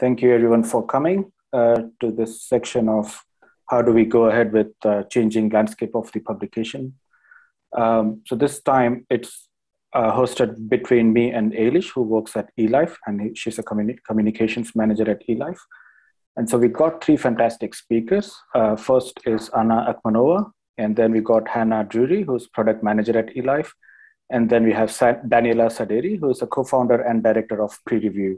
Thank you everyone for coming uh, to this section of how do we go ahead with uh, changing landscape of the publication. Um, so this time it's uh, hosted between me and Ailish, who works at eLife, and she's a communi- communications manager at eLife. And so we got three fantastic speakers. Uh, first is Anna Akhmanova and then we got Hannah Drury, who's product manager at eLife. And then we have Daniela Saderi, who is a co-founder and director of PREreview.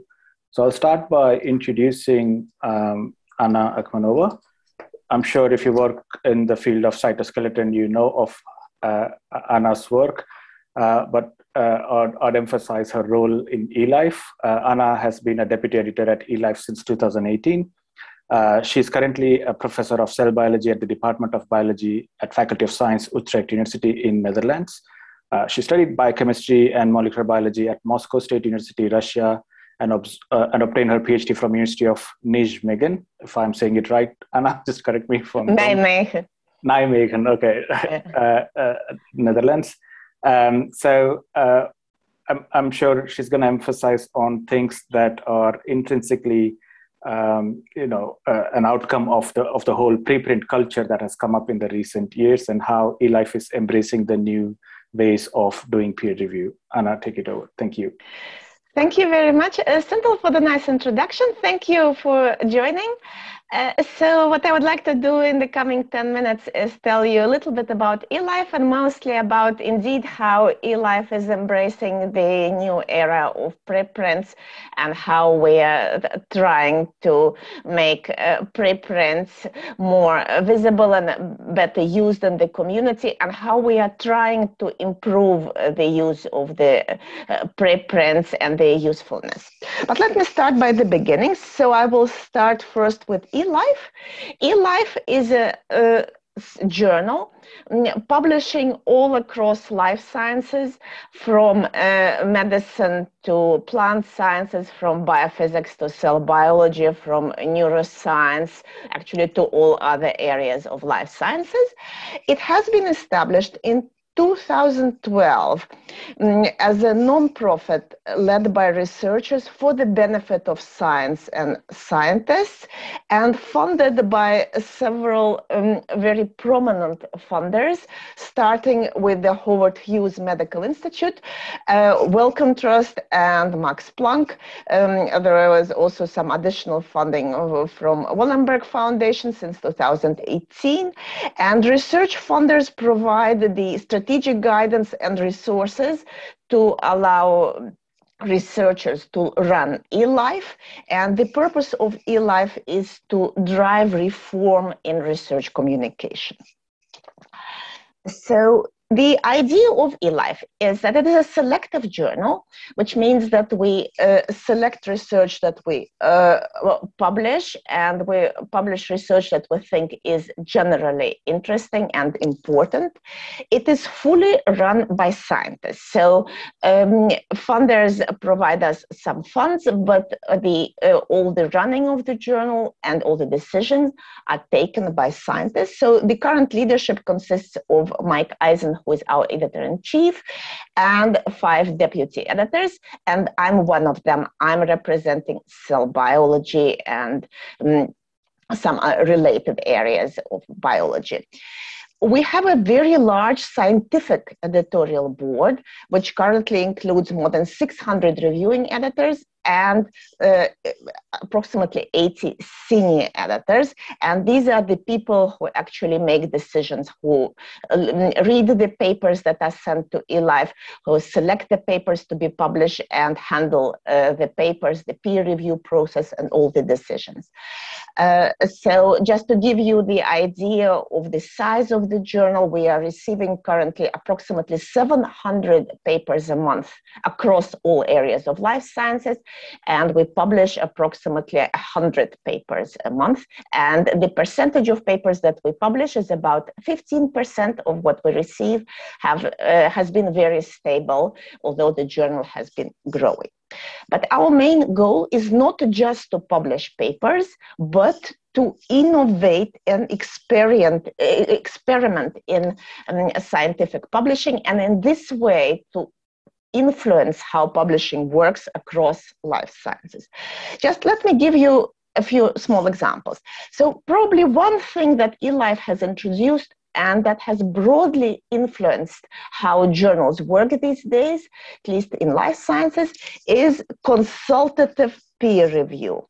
So I'll start by introducing um, Anna Akhmanova. I'm sure if you work in the field of cytoskeleton, you know of uh, Anna's work, uh, but uh, I'd, I'd, emphasize her role in eLife. Uh, Anna has been a deputy editor at eLife since 2018. Uh, she's currently a professor of cell biology at the Department of Biology at Faculty of Science, Utrecht University in Netherlands. Uh, she studied biochemistry and molecular biology at Moscow State University, Russia, and, uh, and obtained her PhD from University of Nijmegen, if I'm saying it right. Anna, just correct me if I'm Nijmegen. Nijmegen, okay, uh, uh, Netherlands. Um, so uh, I'm, I'm, sure she's going to emphasize on things that are intrinsically, um, you know, uh, an outcome of the of the whole preprint culture that has come up in the recent years, and how eLife is embracing the new ways of doing peer review. Anna, take it over. Thank you. Thank you very much, uh, for the nice introduction. Thank you for joining. Uh, so what I would like to do in the coming 10 minutes is tell you a little bit about eLife and mostly about indeed how eLife is embracing the new era of preprints and how we are trying to make uh, preprints more visible and better used in the community and how we are trying to improve the use of the uh, preprints and their usefulness. But let me start by the beginning. So I will start first with eLife. eLife eLife is a, a journal mm, publishing all across life sciences from uh, medicine to plant sciences from biophysics to cell biology from neuroscience actually to all other areas of life sciences. It has been established in 2012 mm, as a nonprofit led by researchers for the benefit of science and scientists and funded by several um, very prominent funders starting with the Howard Hughes Medical Institute, uh, Wellcome Trust and Max Planck. Um, there was also some additional funding from Wallenberg Foundation since 2018 and research funders provide the strategic guidance and resources to allow researchers to run eLife. And the purpose of eLife is to drive reform in research communication. So the idea of eLife is that it is a selective journal, which means that we uh, select research that we uh, publish and we publish research that we think is generally interesting and important. It is fully run by scientists. So um, funders provide us some funds, but the, uh, all the running of the journal and all the decisions are taken by scientists. So the current leadership consists of Mike Eisen who is our editor in chief, and five deputy editors. And I'm one of them. I'm representing cell biology and um, some uh, related areas of biology we have a very large scientific editorial board, which currently includes more than 600 reviewing editors and uh, approximately 80 senior editors. And these are the people who actually make decisions, who uh, read the papers that are sent to eLife, who select the papers to be published and handle uh, the papers, the peer review process, and all the decisions. Uh, so, just to give you the idea of the size of the journal, we are receiving currently approximately 700 papers a month across all areas of life sciences and we publish approximately 100 papers a month. And the percentage of papers that we publish is about 15% of what we receive have, uh, has been very stable, although the journal has been growing. But our main goal is not just to publish papers, but to innovate and experiment, experiment in um, scientific publishing, and in this way to influence how publishing works across life sciences. Just let me give you a few small examples. So, probably one thing that eLife has introduced and that has broadly influenced how journals work these days, at least in life sciences, is consultative peer review.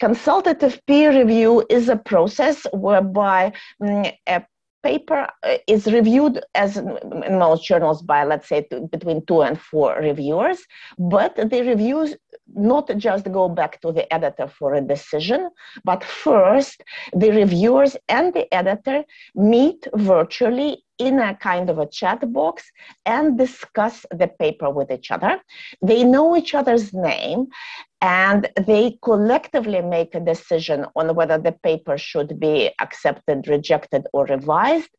Consultative peer review is a process whereby mm, a paper uh, is reviewed as in most journals by let's say between two and four reviewers but the reviews not just go back to the editor for a decision but first the reviewers and the editor meet virtually in a kind of a chat box and discuss the paper with each other. They know each other's name and they collectively make a decision on whether the paper should be accepted, rejected, or revised.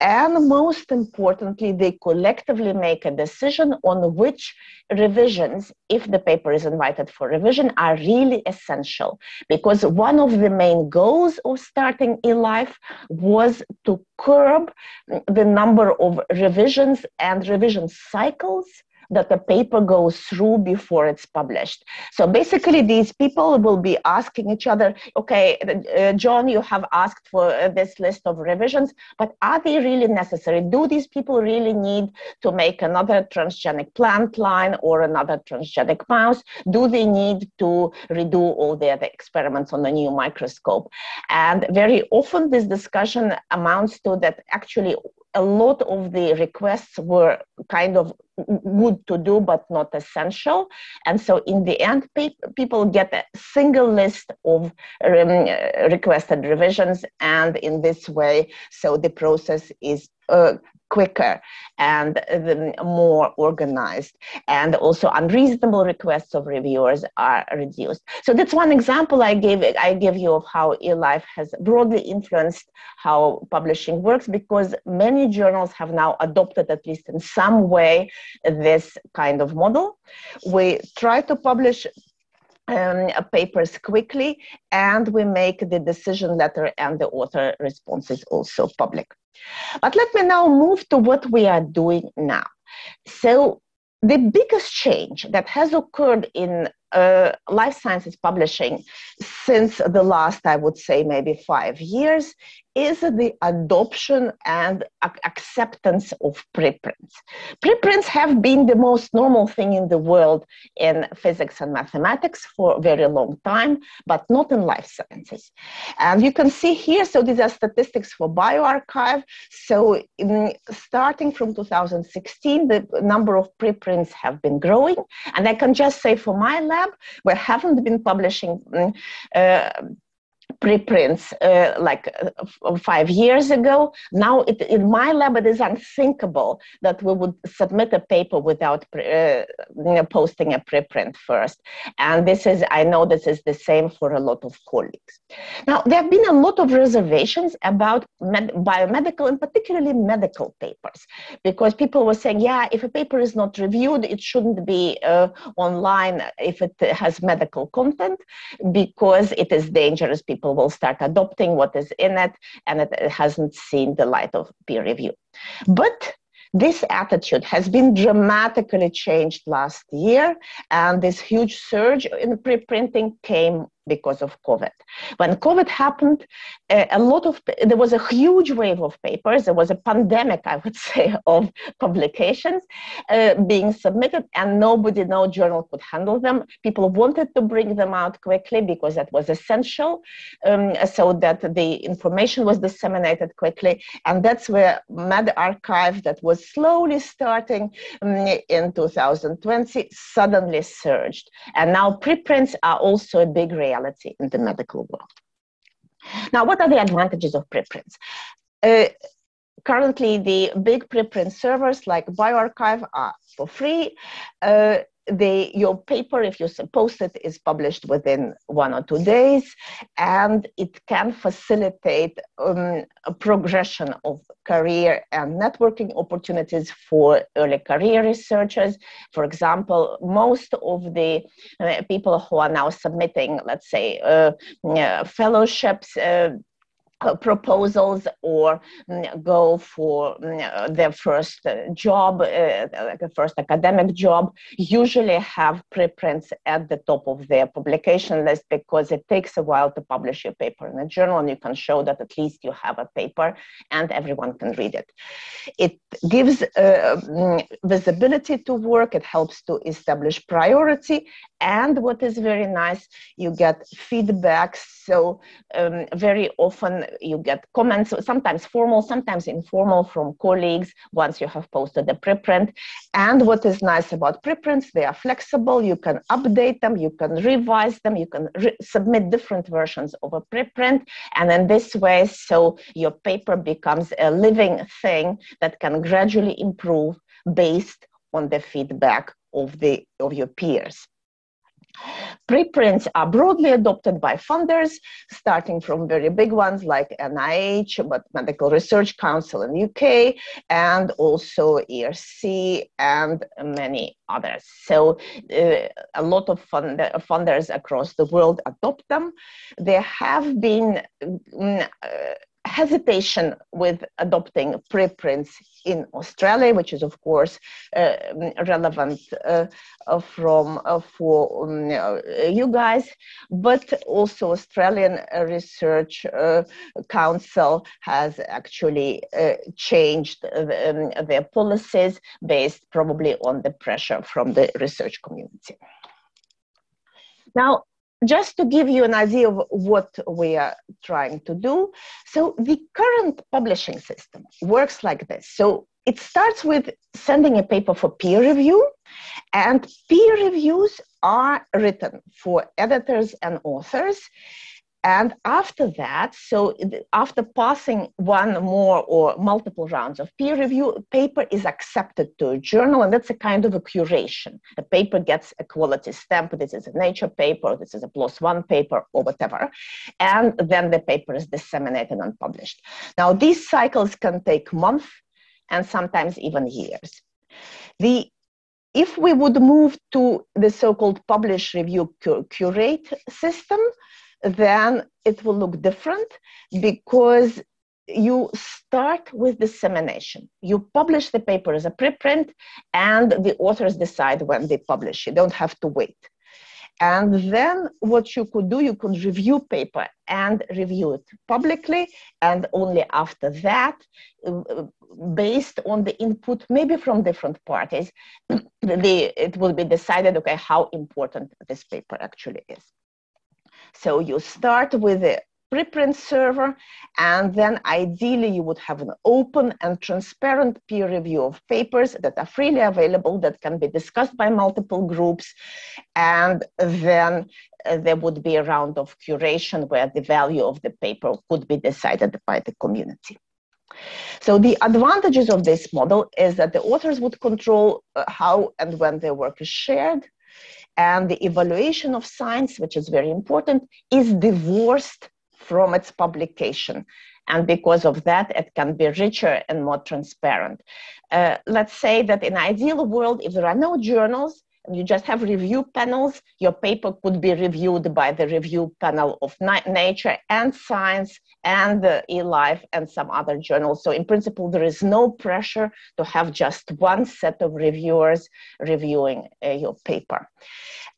And most importantly, they collectively make a decision on which revisions, if the paper is invited for revision, are really essential. Because one of the main goals of starting eLife was to curb the number of revisions and revision cycles that the paper goes through before it's published. So basically, these people will be asking each other, okay, uh, John, you have asked for uh, this list of revisions, but are they really necessary? Do these people really need to make another transgenic plant line or another transgenic mouse? Do they need to redo all their experiments on a new microscope? And very often, this discussion amounts to that actually a lot of the requests were kind of good to do but not essential. And so in the end pe- people get a single list of um, requested revisions and in this way so the process is uh, quicker and more organized. And also unreasonable requests of reviewers are reduced. So that's one example i gave i give you of how eLife has broadly influenced how publishing works because many journals have now adopted at least in some way this kind of model. We try to publish um, papers quickly and we make the decision letter and the author responses also public but let me now move to what we are doing now. So, the biggest change that has occurred in uh, life sciences publishing since the last, I would say, maybe five years is the adoption and acceptance of preprints. Preprints have been the most normal thing in the world in physics and mathematics for a very long time, but not in life sciences. And you can see here, so these are statistics for bioRxiv. So in, starting from 2016, the number of preprints have been growing. And I can just say for my lab, we haven't been publishing mm, uh, preprints uh, like uh, five years ago. Now, it, in my lab, it is unthinkable that we would submit a paper without pre- uh, posting a preprint first. And this is, I know this is the same for a lot of colleagues. Now, there have been a lot of reservations about med- biomedical and particularly medical papers, because people were saying, yeah, if a paper is not reviewed, it shouldn't be uh, online if it has medical content because it is dangerous. People will start adopting what is in it and it hasn't seen the light of peer review. But this attitude has been dramatically changed last year, and this huge surge in preprinting came because of COVID. When COVID happened, a lot of there was a huge wave of papers. There was a pandemic, I would say, of publications uh, being submitted, and nobody, no journal could handle them. People wanted to bring them out quickly because that was essential, um, so that the information was disseminated quickly. And that's where medRxiv, that was slowly starting um, in 2020, suddenly surged. And now preprints are also a big reality in the medical world. Now, what are the advantages of preprints? Uh, currently, the big preprint servers like bioRxiv are for free. Uh, the your paper if you post it is published within one or two days and it can facilitate um, a progression of career and networking opportunities for early career researchers. For example most of the uh, people who are now submitting let's say uh, uh, fellowships uh, proposals or mm, go for mm, their first uh, job, uh, first academic job, usually have preprints at the top of their publication list because it takes a while to publish your paper in a journal and you can show that at least you have a paper and everyone can read it. It gives uh, mm, visibility to work, it helps to establish priority, and what is very nice, you get feedback. So um, very often you get comments, sometimes formal, sometimes informal from colleagues once you have posted the preprint. And what is nice about preprints, they are flexible. You can update them, you can revise them, you can re- submit different versions of a preprint. And in this way, so your paper becomes a living thing that can gradually improve based on the feedback of the of your peers. Preprints are broadly adopted by funders, starting from very big ones like NIH, but Medical Research Council in UK, and also ERC and many others. So uh, a lot of fund- funders across the world adopt them. There have been mm, uh, hesitation with adopting preprints in Australia, which is of course uh, relevant uh, from uh, for um, you guys, but also Australian Research uh, Council has actually uh, changed um, their policies based probably on the pressure from the research community. Now, just to give you an idea of what we are trying to do. So the current publishing system works like this. So it starts with sending a paper for peer review, and peer reviews are written for editors and authors. And after that, so after passing one more or multiple rounds of peer review, a paper is accepted to a journal, and that's a kind of a curation. A paper gets a quality stamp. This is a Nature paper, this is a PLOS One paper, or whatever. And then the paper is disseminated and published. Now, these cycles can take months and sometimes even years. The if we would move to the so-called publish review curate system then it will look different because you start with dissemination. You publish the paper as a preprint, and the authors decide when they publish. You don't have to wait. And then what you could do, you could review paper and review it publicly, and only after that, based on the input, maybe from different parties, it will be decided, okay, how important this paper actually is. So you start with a preprint server, and then ideally you would have an open and transparent peer review of papers that are freely available, that can be discussed by multiple groups, and then uh, there would be a round of curation where the value of the paper could be decided by the community. So the advantages of this model is that the authors would control uh, how and when their work is shared, and the evaluation of science, which is very important, is divorced from its publication. And because of that, it can be richer and more transparent. Uh, let's say that in ideal world, if there are no journals, you just have review panels. Your paper could be reviewed by the review panel of Nature and Science and the eLife and some other journals. So in principle, there is no pressure to have just one set of reviewers reviewing uh, your paper.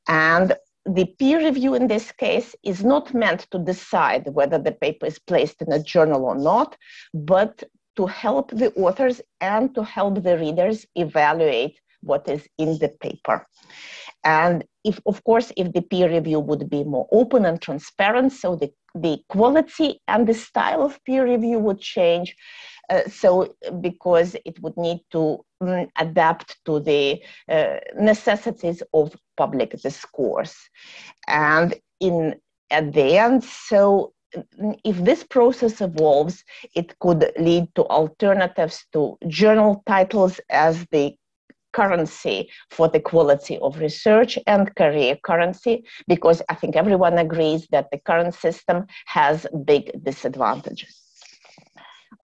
And the peer review in this case is not meant to decide whether the paper is placed in a journal or not, but to help the authors and to help the readers evaluate what is in the paper. And if, of course, if the peer review would be more open and transparent, so the, the quality and the style of peer review would change. Uh, so because it would need to um, adapt to the uh, necessities of public discourse. And in at the end, so mm, if this process evolves, it could lead to alternatives to journal titles as the currency for the quality of research and career currency because I think everyone agrees that the current system has big disadvantages.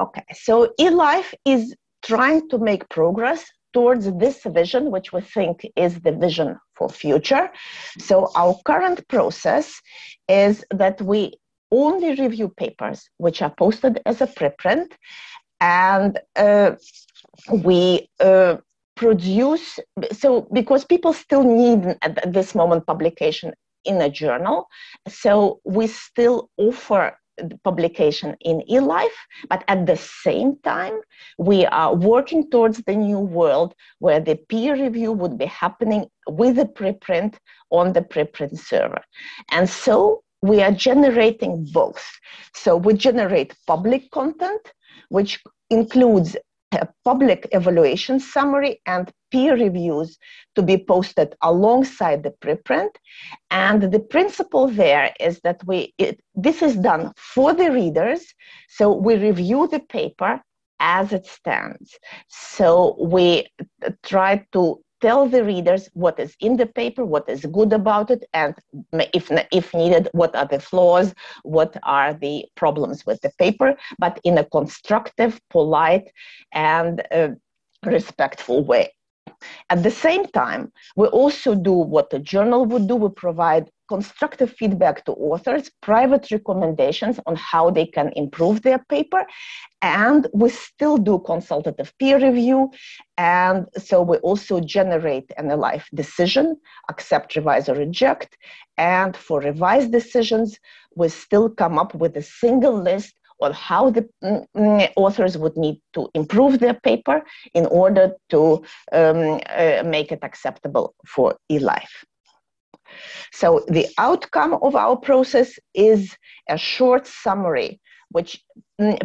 Okay, so eLife is trying to make progress towards this vision, which we think is the vision for future. So our current process is that we only review papers which are posted as a preprint, and uh, we uh, produce so because people still need at this moment publication in a journal so we still offer publication in eLife, but at the same time, we are working towards the new world where the peer review would be happening with a preprint on the preprint server. And so we are generating both. So we generate public content, which includes public evaluation summary and peer reviews to be posted alongside the preprint. And the principle there is that we it, this is done for the readers. So we review the paper as it stands. So we try to tell the readers what is in the paper, what is good about it, and if, if needed, what are the flaws, what are the problems with the paper, but in a constructive, polite, and uh, respectful way. At the same time, we also do what the journal would do. We provide constructive feedback to authors, private recommendations on how they can improve their paper, and we still do consultative peer review. And so we also generate an eLife decision, accept, revise, or reject. And for revised decisions, we still come up with a single list on how the mm, mm, authors would need to improve their paper in order to um, uh, make it acceptable for eLife. So the outcome of our process is a short summary which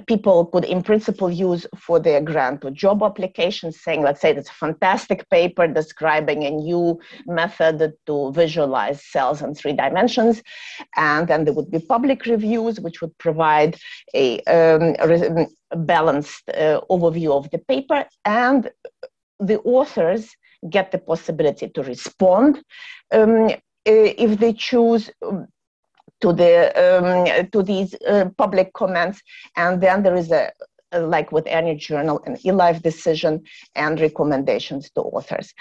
people could in principle use for their grant or job application saying let's say it's a fantastic paper describing a new method to visualize cells in three dimensions. And then there would be public reviews which would provide a, um, a balanced uh, overview of the paper. And the authors get the possibility to respond um, if they choose to the um, to these uh, public comments, and then there is a like with any journal, an eLife decision and recommendations to authors.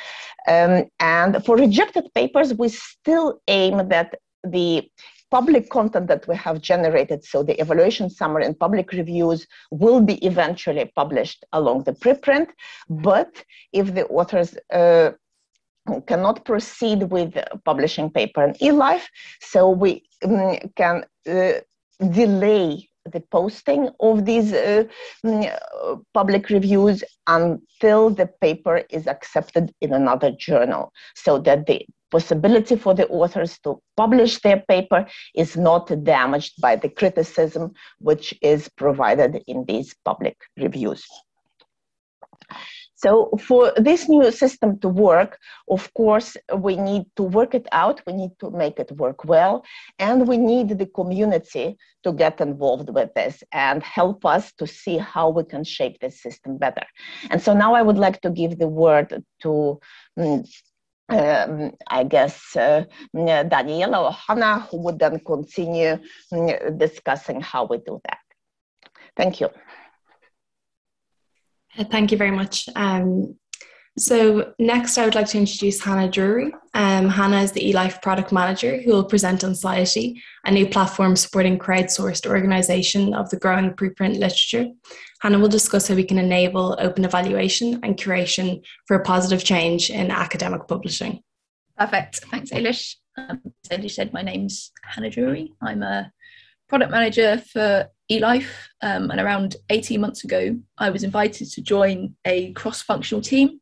Um, and for rejected papers, we still aim that the public content that we have generated, so the evaluation summary and public reviews, will be eventually published along the preprint. But if the authors uh, cannot proceed with publishing paper in eLife, so we um, can uh, delay the posting of these uh, mm, public reviews until the paper is accepted in another journal so that the possibility for the authors to publish their paper is not damaged by the criticism which is provided in these public reviews. So for this new system to work, of course, we need to work it out, we need to make it work well, and we need the community to get involved with this and help us to see how we can shape this system better. And so now I would like to give the word to um, um, I guess uh, Daniela or Hannah, who would then continue um, discussing how we do that. Thank you. Thank you very much. Um, so next, I would like to introduce Hannah Drury. Um, Hannah is the eLife product manager who will present on Sciety, a new platform supporting crowdsourced organisation of the growing preprint literature. Hannah will discuss how we can enable open evaluation and curation for a positive change in academic publishing. Perfect. Thanks, Eilish. Um, as Eilish said, my name's Hannah Drury. I'm a product manager for eLife, um, and around 18 months ago, I was invited to join a cross functional team.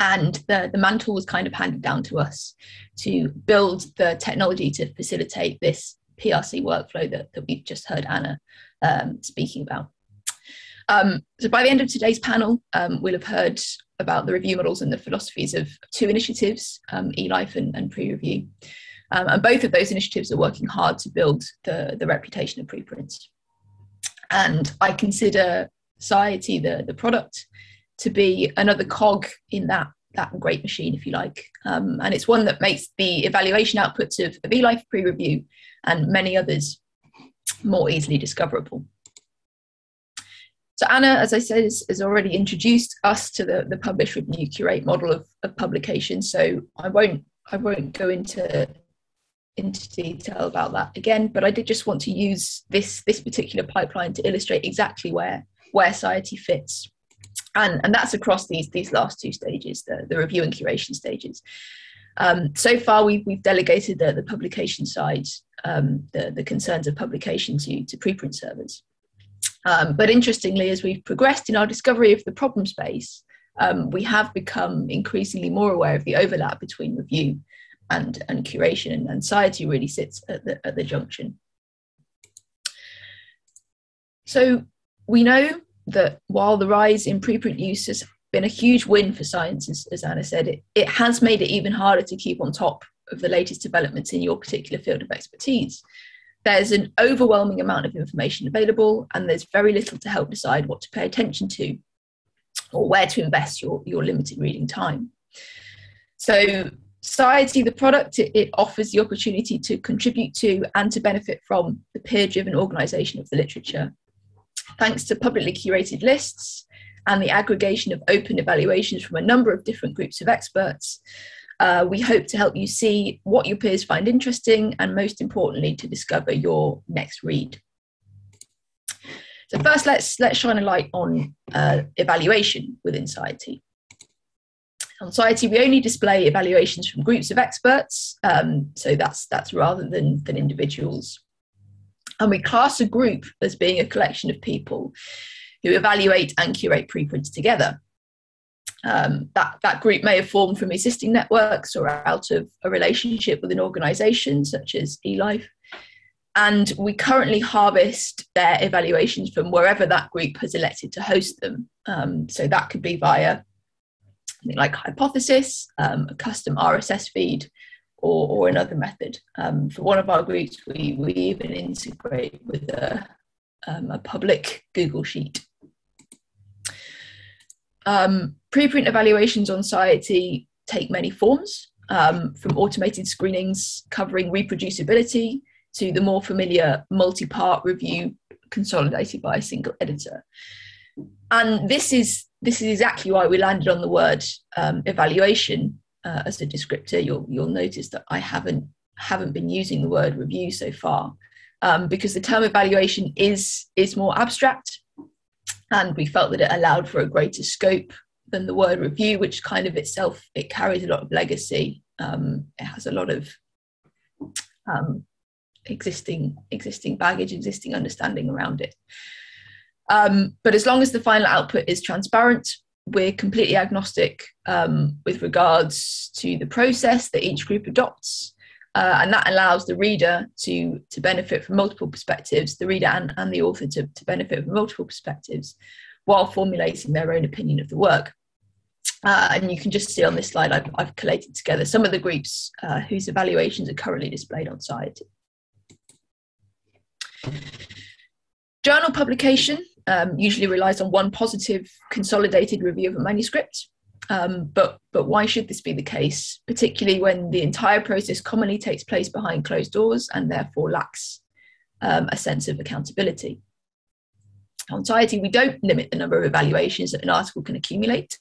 And the, the mantle was kind of handed down to us to build the technology to facilitate this PRC workflow that, that we've just heard Anna um, speaking about. Um, so by the end of today's panel, um, we'll have heard about the review models and the philosophies of two initiatives, um, eLife and, and PREreview. Um, and both of those initiatives are working hard to build the, the reputation of preprints. And I consider Sciety, the, the product, to be another cog in that, that great machine, if you like. Um, and it's one that makes the evaluation outputs of, of eLife PREreview and many others more easily discoverable. So Anna, as I said, has, has, already introduced us to the, the publish, review, curate model of, of publication. So I won't I won't go into into detail about that again, but I did just want to use this this particular pipeline to illustrate exactly where where Sciety fits. And, and that's across these these last two stages, the, the review and curation stages. Um, so far, we've, we've delegated the, the publication side, um, the, the concerns of publication to, to preprint servers. Um, but interestingly, as we've progressed in our discovery of the problem space, um, we have become increasingly more aware of the overlap between review and, and curation, and, and really sits at the, at the junction. So we know that while the rise in preprint use has been a huge win for science, as, as Anna said, it, it has made it even harder to keep on top of the latest developments in your particular field of expertise. There's an overwhelming amount of information available, and there's very little to help decide what to pay attention to or where to invest your, your limited reading time. So, Sciety, the product, it, offers the opportunity to contribute to and to benefit from the peer driven organisation of the literature. Thanks to publicly curated lists and the aggregation of open evaluations from a number of different groups of experts, uh, we hope to help you see what your peers find interesting and, most importantly, to discover your next read. So first, let's let's shine a light on uh, evaluation within Sciety. On Sciety, we only display evaluations from groups of experts, um, so that's that's rather than than individuals. And we class a group as being a collection of people who evaluate and curate preprints together. Um, that, that group may have formed from existing networks or out of a relationship with an organization such as eLife. And we currently harvest their evaluations from wherever that group has elected to host them. Um, so that could be via something like Hypothesis, um, a custom RSS feed, or, or another method. Um, for one of our groups, we, we even integrate with a, um, a public Google Sheet. Um, preprint evaluations on Sciety take many forms, um, from automated screenings covering reproducibility to the more familiar multi-part review consolidated by a single editor. And this is this is exactly why we landed on the word um, evaluation uh, as a descriptor. You'll you'll notice that I haven't haven't been using the word review so far um, because the term evaluation is is more abstract, and we felt that it allowed for a greater scope than the word review, which kind of itself it carries a lot of legacy. Um, it has a lot of um, existing existing baggage, existing understanding around it. Um, but as long as the final output is transparent, we're completely agnostic um, with regards to the process that each group adopts. Uh, and that allows the reader to, to benefit from multiple perspectives, the reader and, and the author to, to benefit from multiple perspectives while formulating their own opinion of the work. Uh, and you can just see on this slide, I've, I've collated together some of the groups uh, whose evaluations are currently displayed on site. Journal publication um, usually relies on one positive consolidated review of a manuscript. Um, but but why should this be the case, particularly when the entire process commonly takes place behind closed doors and therefore lacks um, a sense of accountability? On Sciety, we don't limit the number of evaluations that an article can accumulate,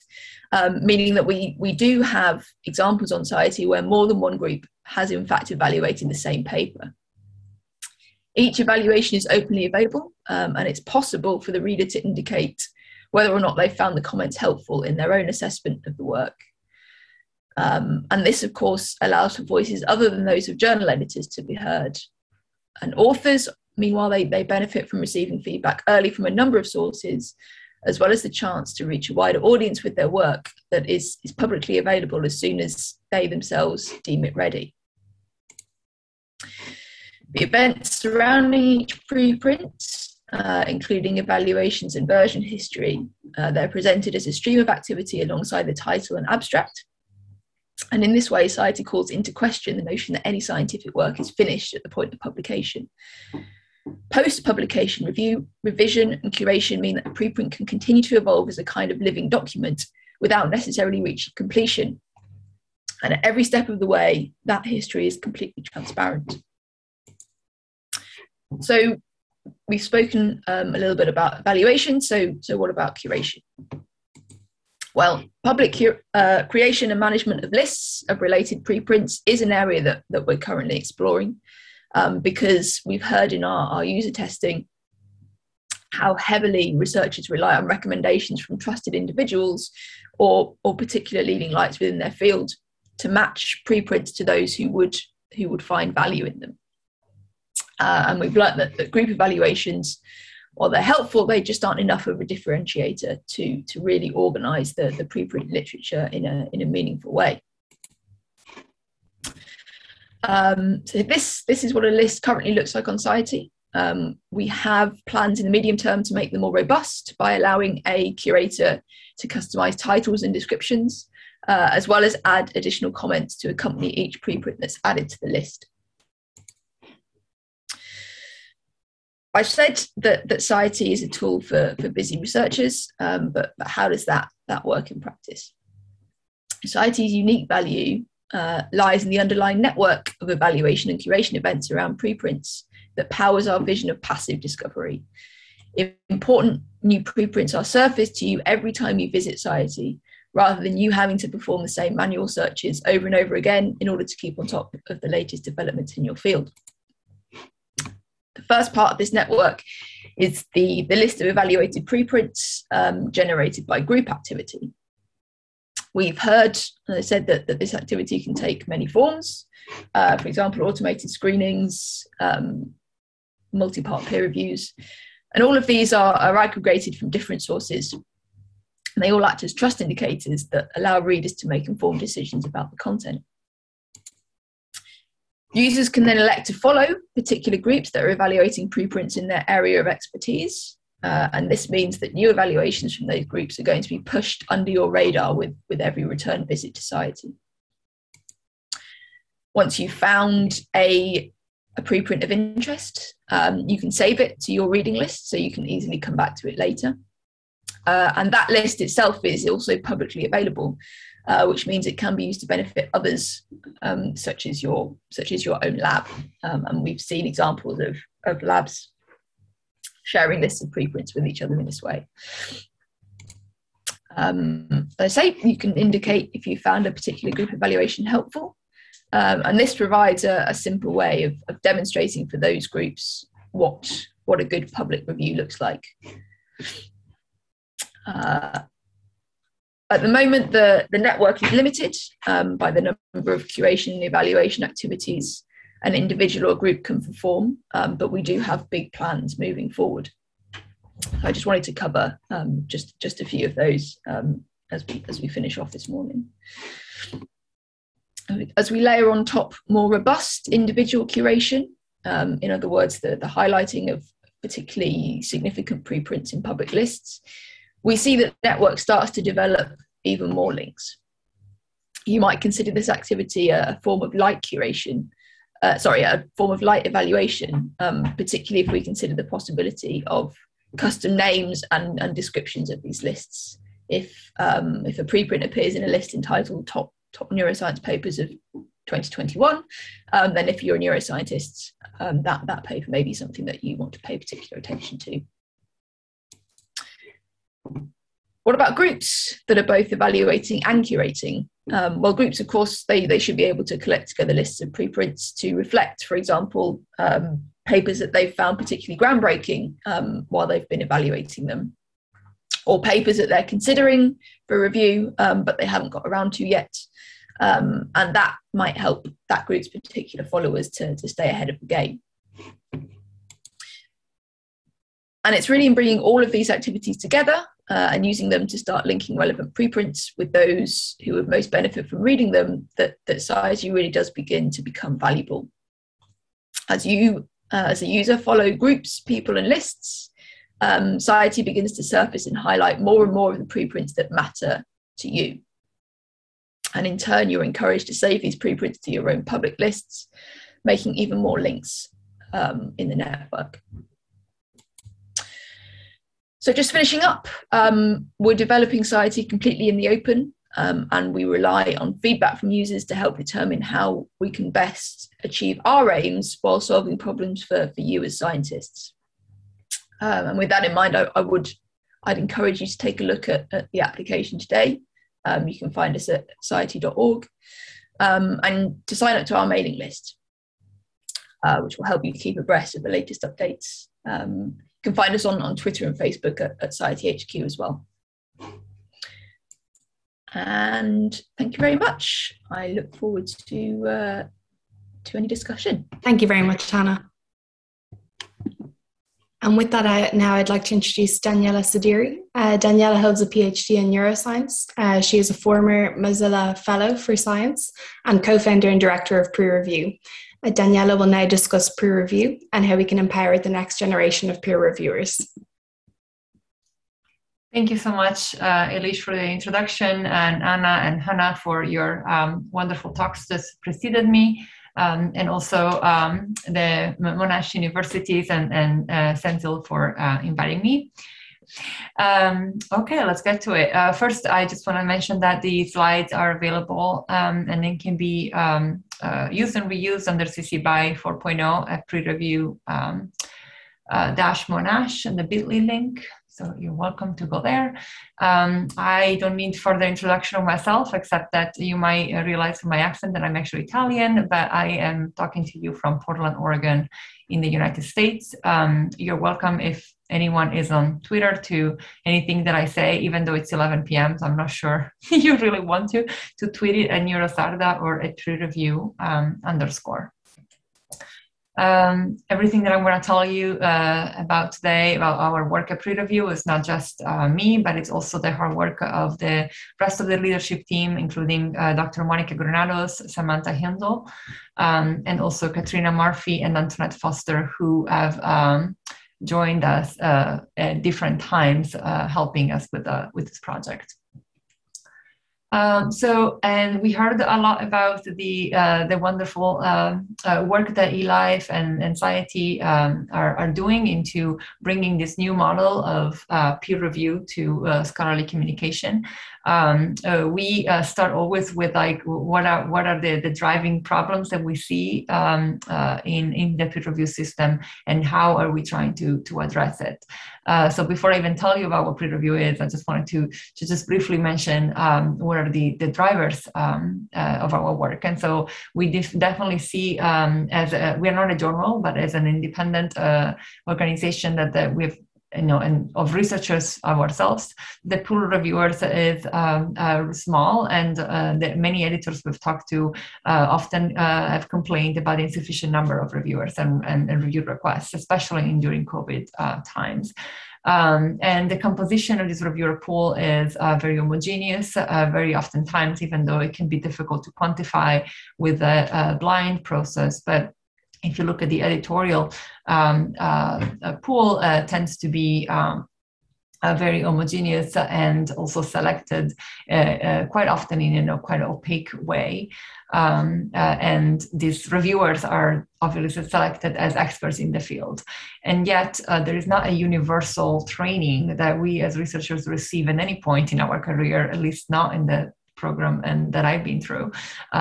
um, meaning that we we do have examples on Sciety where more than one group has in fact evaluated the same paper. Each evaluation is openly available, um, and it's possible for the reader to indicate whether or not they found the comments helpful in their own assessment of the work. Um, and this, of course, allows for voices other than those of journal editors to be heard. And authors, meanwhile, they, they benefit from receiving feedback early from a number of sources, as well as the chance to reach a wider audience with their work that is, is publicly available as soon as they themselves deem it ready. The events surrounding each preprint, uh, including evaluations and version history, uh, they're presented as a stream of activity alongside the title and abstract. And in this way, Sciety calls into question the notion that any scientific work is finished at the point of publication. Post publication review, revision, and curation mean that a preprint can continue to evolve as a kind of living document without necessarily reaching completion. And at every step of the way, that history is completely transparent. So we've spoken um, a little bit about evaluation. So, so what about curation? Well, public uh, creation and management of lists of related preprints is an area that, that we're currently exploring um, because we've heard in our, our user testing how heavily researchers rely on recommendations from trusted individuals or, or particular leading lights within their field to match preprints to those who would who would find value in them. Uh, and we've learned that, that group evaluations, while they're helpful, they just aren't enough of a differentiator to, to really organise the, the preprint literature in a, in a meaningful way. Um, so this, this is what a list currently looks like on SCIETY. Um, we have plans in the medium term to make them more robust by allowing a curator to customise titles and descriptions, uh, as well as add additional comments to accompany each preprint that's added to the list. I've said that, that SCIETY is a tool for, for busy researchers, um, but, but how does that, that work in practice? SCIETY's unique value uh, lies in the underlying network of evaluation and curation events around preprints that powers our vision of passive discovery. Important new preprints are surfaced to you every time you visit SCIETY, rather than you having to perform the same manual searches over and over again in order to keep on top of the latest developments in your field. The first part of this network is the, the list of evaluated preprints um, generated by group activity. We've heard, I said, that, that this activity can take many forms. Uh, for example, automated screenings, um, multi-part peer reviews. And all of these are, are aggregated from different sources. And they all act as trust indicators that allow readers to make informed decisions about the content. Users can then elect to follow particular groups that are evaluating preprints in their area of expertise. Uh, and this means that new evaluations from those groups are going to be pushed under your radar with, with every return visit to SCIETY. Once you've found a, a preprint of interest, um, you can save it to your reading list so you can easily come back to it later. Uh, and that list itself is also publicly available uh, which means it can be used to benefit others, um, such as your such as your own lab. Um, and we've seen examples of, of labs sharing lists of preprints with each other in this way. Um, I say you can indicate if you found a particular group evaluation helpful, um, and this provides a, a simple way of, of, demonstrating for those groups what what a good public review looks like. Uh, at the moment, the, the network is limited um, by the number of curation and evaluation activities an individual or group can perform, um, but we do have big plans moving forward. I just wanted to cover um, just, just a few of those um, as, we, as we finish off this morning. As we layer on top more robust individual curation, um, in other words, the, the highlighting of particularly significant preprints in public lists, we see that the network starts to develop even more links. You might consider this activity a, form of light curation, uh, sorry, a form of light evaluation, um, particularly if we consider the possibility of custom names and, and descriptions of these lists. If, um, if a preprint appears in a list entitled Top, top Neuroscience Papers of 2021, um, then if you're a neuroscientist, um, that, that paper may be something that you want to pay particular attention to. What about groups that are both evaluating and curating? Um, well, groups, of course, they, they should be able to collect together lists of preprints to reflect, for example, um, papers that they've found particularly groundbreaking um, while they've been evaluating them, or papers that they're considering for review um, but they haven't got around to yet. Um, and that might help that group's particular followers to, to stay ahead of the game. And it's really in bringing all of these activities together uh, and using them to start linking relevant preprints with those who would most benefit from reading them, that, that SCIETY really does begin to become valuable. As you, uh, as a user, follow groups, people, and lists, um, SCIETY begins to surface and highlight more and more of the preprints that matter to you. And in turn, you're encouraged to save these preprints to your own public lists, making even more links um, in the network. So just finishing up, um, we're developing SCIETY completely in the open um, and we rely on feedback from users to help determine how we can best achieve our aims while solving problems for, for you as scientists. Um, and with that in mind, I, I, would I'd encourage you to take a look at, at the application today. Um, you can find us at sciety.org um, and to sign up to our mailing list, uh, which will help you keep abreast of the latest updates. You can find us on, on Twitter and Facebook at, at Sciety HQ as well. And thank you very much. I look forward to uh, to any discussion. Thank you very much, Hannah. And with that, I, now I'd like to introduce Daniela Saderi. Uh, Daniela holds a PhD in neuroscience. Uh, she is a former Mozilla Fellow for Science and co founder and director of PREreview. Daniela will now discuss peer review and how we can empower the next generation of peer reviewers. Thank you so much, uh, Elish, for the introduction, and Anna and Hannah for your um, wonderful talks that preceded me um, and also um, the Monash Universities and, and uh, for uh, inviting me. Um, okay, let's get to it. Uh, first, I just want to mention that the slides are available um, and they can be um, uh, used and reused under CC BY 4.0 at PREreview um, uh, dash Monash and the bit.ly link. So you're welcome to go there. Um, I don't need further introduction of myself, except that you might realize from my accent that I'm actually Italian, but I am talking to you from Portland, Oregon, in the United States. Um, you're welcome if anyone is on Twitter to anything that I say, even though it's 11 p.m. So I'm not sure you really want to to tweet it at Neurosarda or at Review um, underscore. Um, everything that I'm going to tell you uh, about today about our work at PREreview is not just uh, me, but it's also the hard work of the rest of the leadership team, including uh, Dr. Monica Granados, Samantha Hindle, um, and also Katrina Murphy and Antoinette Foster, who have um, joined us uh, at different times, uh, helping us with, uh, with this project. Um, so, and we heard a lot about the uh, the wonderful uh, uh, work that eLife and, Sciety um, are, are doing into bringing this new model of peer review to scholarly communication. Um, uh, we start always with like what are what are the, the driving problems that we see um, in in the peer review system, and how are we trying to to address it. so, before I even tell you about what peer review is, I just wanted to to just briefly mention um, where are the, the drivers um, uh, of our work. And so we def- definitely see um, as a, we are not a journal, but as an independent uh, organization that, that we've you know, and of researchers ourselves. The pool of reviewers is um, uh, small, and uh, the many editors we've talked to uh, often uh, have complained about the insufficient number of reviewers and, and, and review requests, especially in during COVID uh, times. Um, and the composition of this reviewer pool is uh, very homogeneous, uh, very oftentimes, even though it can be difficult to quantify with a, a blind process. But if you look at the editorial um, uh, pool, uh, tends to be um, uh, very homogeneous and also selected uh, uh, quite often in a quite opaque way. Um, uh, and these reviewers are obviously selected as experts in the field. And yet, uh, there is not a universal training that we as researchers receive at any point in our career, at least not in the program and that I've been through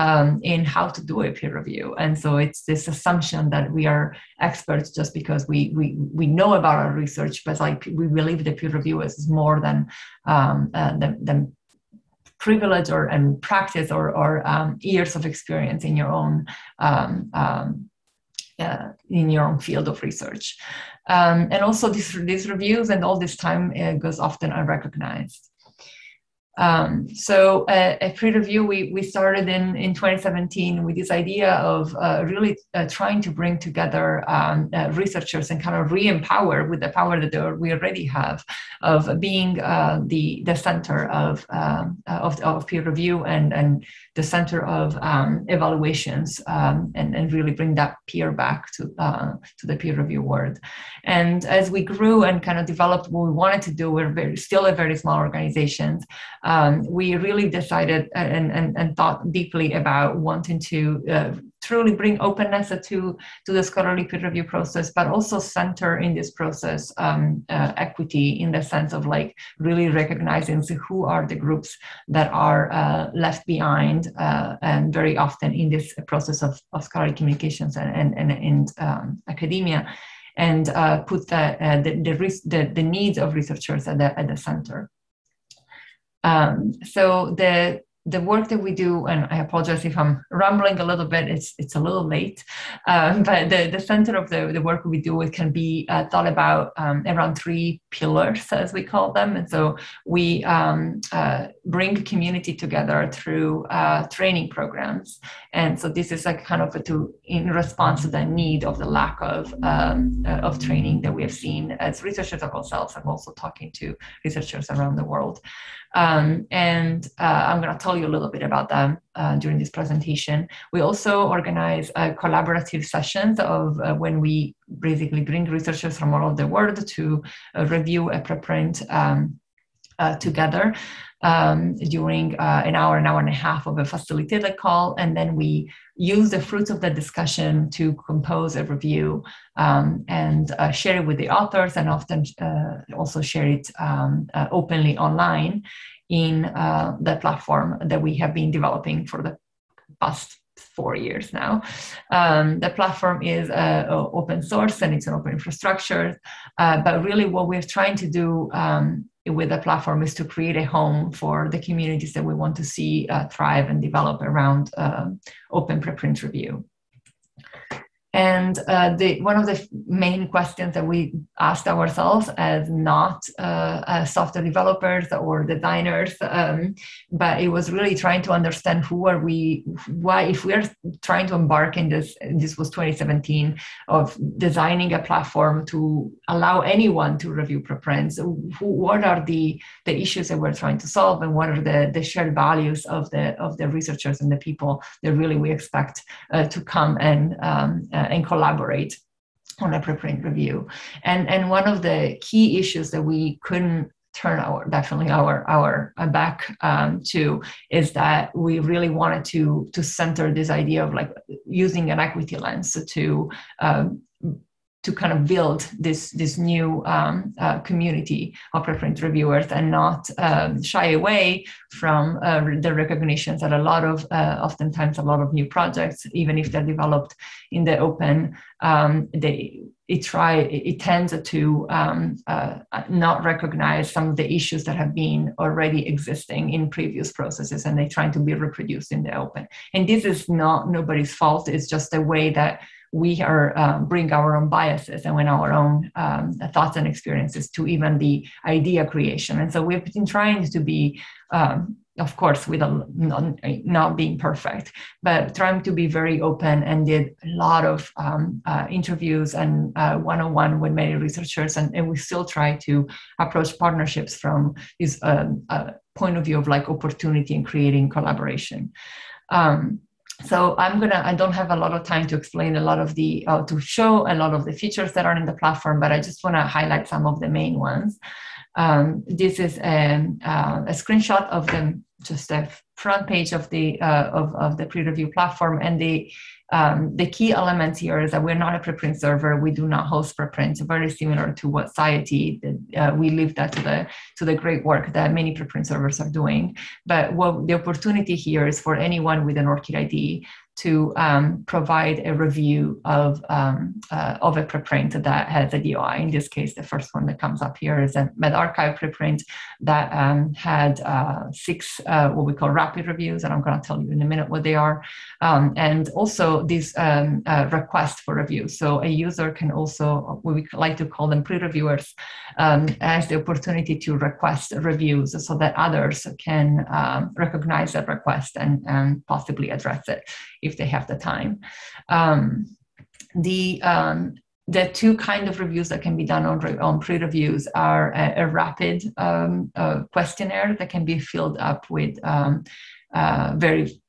um, in how to do a peer review. And so it's this assumption that we are experts just because we we we know about our research, but like we believe the peer reviewers is more than um, uh, than, than privilege or and practice or, or um, years of experience in your own um, um, uh, in your own field of research. Um, and also these, these reviews and all this time uh, goes often unrecognized. Um, so uh, at PREreview, we, we started in, in 2017 with this idea of uh, really uh, trying to bring together um, uh, researchers and kind of re-empower with the power that we already have of being uh, the, the center of, um, of, of, peer review and, and the center of um, evaluations um, and, and really bring that peer back to, uh, to the peer review world. And as we grew and kind of developed what we wanted to do, we're very, still a very small organization um, we really decided and, and, and thought deeply about wanting to uh, truly bring openness to, to the scholarly peer review process, but also center in this process um, uh, equity in the sense of like really recognizing who are the groups that are uh, left behind uh, and very often in this process of, of scholarly communications and, and, and, and um, academia and uh, put the, uh, the, the, the, the, needs of researchers at the, at the center. Um, so the the work that we do, and I apologize if I'm rambling a little bit, it's, it's a little late, um, but the, the center of the, the work we do, it can be uh, thought about um, around three pillars, as we call them. And so we um, uh, bring community together through uh, training programs. And so this is like kind of a to, in response to the need of the lack of, um, uh, of training that we have seen as researchers of ourselves and also talking to researchers around the world. Um, and uh, I'm going to tell you a little bit about them uh, during this presentation. We also organize uh, collaborative sessions of uh, when we basically bring researchers from all over the world to review a preprint um, uh, together um, during uh, an hour, an hour and a half of a facilitated call. And then we use the fruits of the discussion to compose a review um, and uh, share it with the authors and often uh, also share it um, uh, openly online in uh, the platform that we have been developing for the past four years now. Um, the platform is uh, open source and it's an open infrastructure. Uh, but really, what we're trying to do um, with the platform is to create a home for the communities that we want to see uh, thrive and develop around uh, open preprint review. And uh, the, one of the main questions that we asked ourselves as not uh, as software developers or designers, um, but it was really trying to understand who are we, why, if we're trying to embark in this, this was 2017, of designing a platform to allow anyone to review preprints, who, what are the, the issues that we're trying to solve and what are the, the shared values of the, of the researchers and the people that really we expect uh, to come and um, uh, and collaborate on a preprint review. And, and one of the key issues that we couldn't turn our definitely our our back um, to is that we really wanted to to center this idea of like using an equity lens to um, to kind of build this this new um, uh, community of preprint reviewers and not um, shy away from uh, the recognition that a lot of uh, oftentimes a lot of new projects even if they're developed in the open um, they it try it tends to um, uh, not recognize some of the issues that have been already existing in previous processes and they're trying to be reproduced in the open. And this is not nobody's fault. It's just the way that we are um, bring our own biases and when our own um, thoughts and experiences to even the idea creation. And so we've been trying to be um, of course with a, not, not, being perfect but trying to be very open and did a lot of um, uh, interviews and uh, one-on-one with many researchers. And, and, we still try to approach partnerships from this um, uh, point of view of like opportunity and creating collaboration. Um, so i'm gonna i don't have a lot of time to explain a lot of the uh, to show a lot of the features that are in the platform but i just want to highlight some of the main ones. Um, this is a, uh, a, screenshot of the just the front page of the uh, of, of the PREreview platform and the um, the key element here is that we're not a preprint server. We do not host preprints. Very similar to what Sciety uh, we leave that to the to the great work that many preprint servers are doing. But what the opportunity here is for anyone with an ORCID ID to um, provide a review of, um, uh, of a preprint that has a DOI. In this case, the first one that comes up here is a medRxiv preprint that um, had uh, six uh, what we call rapid reviews, and I'm going to tell you in a minute what they are. Um, and also these um, uh, requests for review. So a user can also, we like to call them pre-reviewers, um, has the opportunity to request reviews so that others can recognize that request and, and possibly address it if they have the time. Um, the um, the two kind of reviews that can be done on, on pre-reviews are a, a rapid um, uh, questionnaire that can be filled up with um, uh, very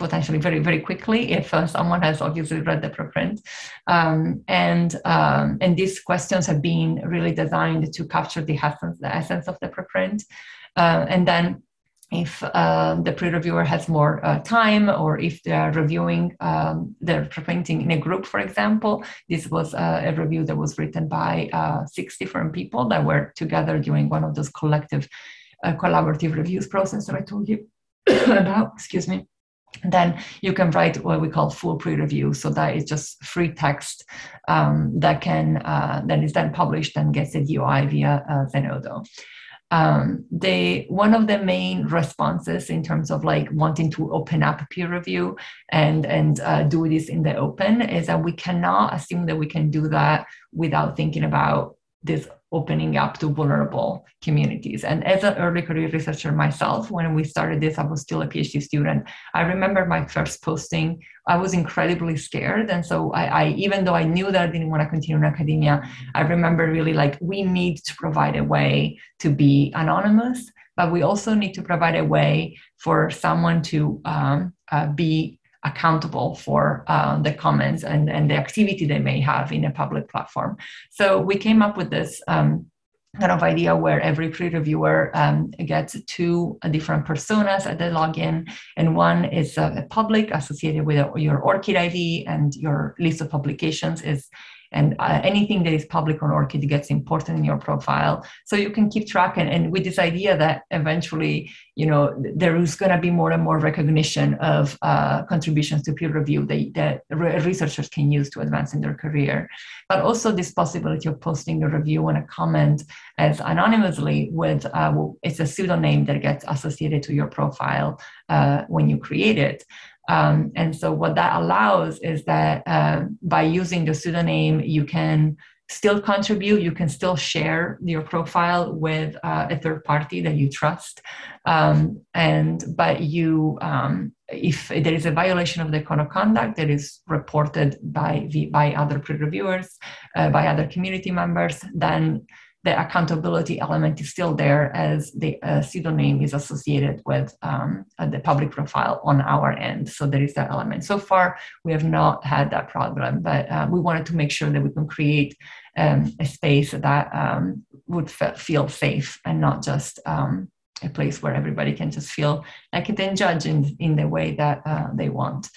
potentially very very quickly if uh, someone has obviously read the preprint um, and um, and these questions have been really designed to capture the essence the essence of the preprint uh, and then if uh, the pre-reviewer has more uh, time or if they are reviewing um, their printing in a group for example this was uh, a review that was written by uh, six different people that were together during one of those collective uh, collaborative reviews process that i told you about excuse me then you can write what we call full pre-review so that is just free text um, that can uh, that is then published and gets a DOI via uh, Zenodo. Um, they one of the main responses in terms of like wanting to open up peer review and and uh, do this in the open is that we cannot assume that we can do that without thinking about this opening up to vulnerable communities. And as an early career researcher myself, when we started this, I was still a PhD student. I remember my first posting, I was incredibly scared. And so I, I even though I knew that I didn't want to continue in academia, I remember really like we need to provide a way to be anonymous, but we also need to provide a way for someone to um, uh, be accountable for uh, the comments and, and the activity they may have in a public platform. So we came up with this um, kind of idea where every pre-reviewer um, gets two different personas at the login and one is uh, public associated with your ORCID ID and your list of publications is and uh, anything that is public on ORCID gets important in your profile. So you can keep track and, and with this idea that eventually you know there is going to be more and more recognition of uh, contributions to peer review that, that researchers can use to advance in their career. But also this possibility of posting a review and a comment as anonymously with uh, it's a pseudonym that gets associated to your profile uh, when you create it um, and so what that allows is that uh, by using the pseudonym, you can still contribute, you can still share your profile with uh, a third party that you trust. Um, and but you, um, if there is a violation of the code of conduct that is reported by the, by other pre-reviewers, uh, by other community members, then the accountability element is still there as the uh, pseudonym is associated with um, uh, the public profile on our end. So there is that element. So far, we have not had that problem, but uh, we wanted to make sure that we can create um, a space that um, would f- feel safe and not just um, a place where everybody can just feel like it and judge in, in the way that uh, they want.